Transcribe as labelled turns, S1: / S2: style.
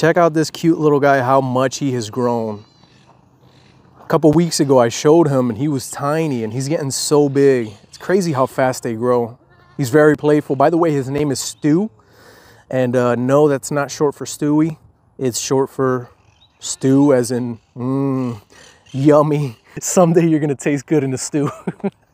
S1: Check out this cute little guy, how much he has grown. A couple weeks ago, I showed him and he was tiny and he's getting so big. It's crazy how fast they grow. He's very playful. By the way, his name is Stew, And uh, no, that's not short for Stewie. It's short for stew as in, mmm, yummy. Someday you're gonna taste good in the stew.